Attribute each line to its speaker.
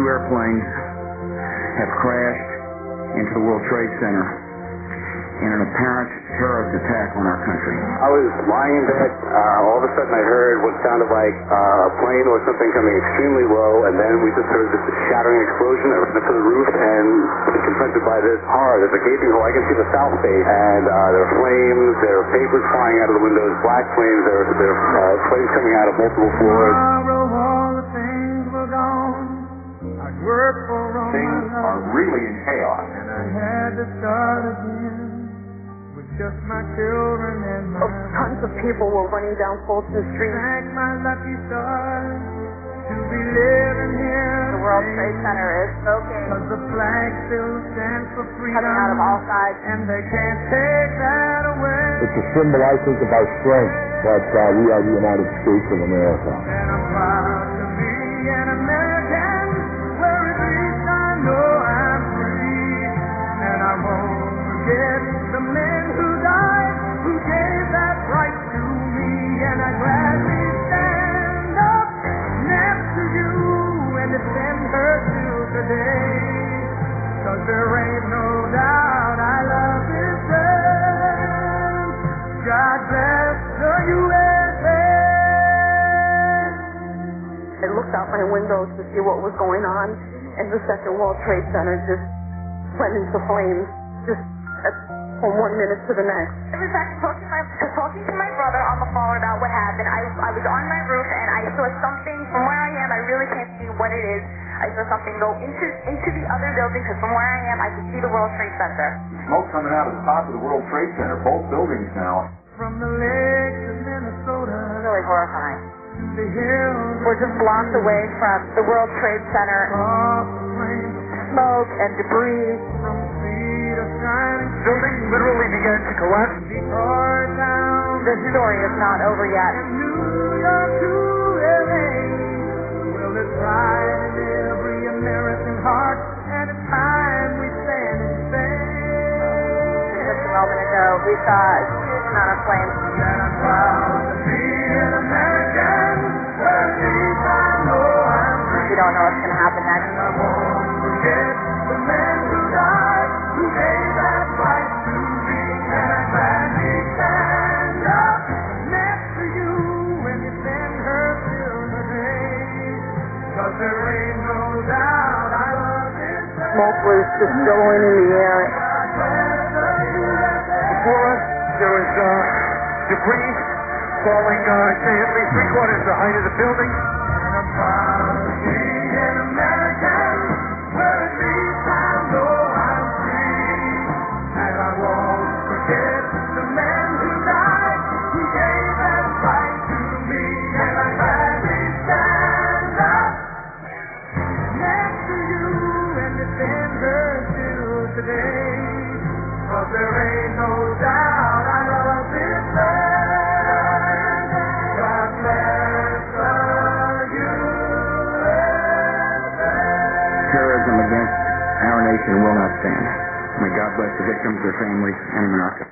Speaker 1: two airplanes have crashed into the World Trade Center in an apparent terrorist attack on our country.
Speaker 2: I was lying in bed. Uh, all of a sudden, I heard what sounded like uh, a plane or something coming extremely low, and then we just heard this shattering explosion. I ran up to the roof and was confronted by this horror. There's a gaping hole. I can see the south face, and uh, there are flames. There are papers flying out of the windows, black flames. There are, there are uh, flames coming out of multiple floors.
Speaker 3: Things
Speaker 4: are really in chaos.
Speaker 3: and I had to start again with just my children and my
Speaker 5: Oh, tons of people were running down Fulton Street.
Speaker 3: Thank my lucky stars to be living here.
Speaker 5: The World Trade Center is smoking,
Speaker 3: Cause the flag still stands for freedom.
Speaker 5: coming out of all sides.
Speaker 3: And they can't take that away.
Speaker 6: It's a symbol, I think, of our strength that uh, we are the United States of America.
Speaker 3: Defend her today. Cause there ain't no doubt I love this land. God bless the USA.
Speaker 5: I looked out my windows to see what was going on, and the Second World Trade Center just went into flames, just at, from one minute to the next.
Speaker 7: I was actually talking to my, talking to my brother on the phone about what happened. I, I was on my roof and I saw something from where I am. I really can't see what it is. I saw something go into into the other building because from where I am, I could see the World Trade Center.
Speaker 4: Smoke coming out of the top of the World Trade Center, both buildings now.
Speaker 3: From the lakes of Minnesota
Speaker 7: Really horrifying.
Speaker 3: to the hills
Speaker 7: We're just blocks away from the World Trade Center.
Speaker 3: of the flames
Speaker 7: Smoke and debris.
Speaker 3: from feet of shining
Speaker 4: Buildings literally began to collapse.
Speaker 3: Detroit down
Speaker 7: The story is not over yet.
Speaker 3: New York to LA. Well, it's right in every American heart, and it's time we stand and say
Speaker 7: Just a moment ago, we saw a huge amount of flames.
Speaker 3: that I'm proud to be an American. Where at least I know I'm free.
Speaker 7: We don't know what's going to happen next.
Speaker 3: I won't forget the men who died, who gave that right to me, and I gladly stand up next to you and defend her till the day. Cause there ain't no doubt
Speaker 5: Smoke was just billowing in the air.
Speaker 4: Before us, there was uh, debris falling, uh, say, at least three quarters the height of the building.
Speaker 3: I love.
Speaker 1: Terrorism against our nation will not stand. May God bless the victims, their families, and America.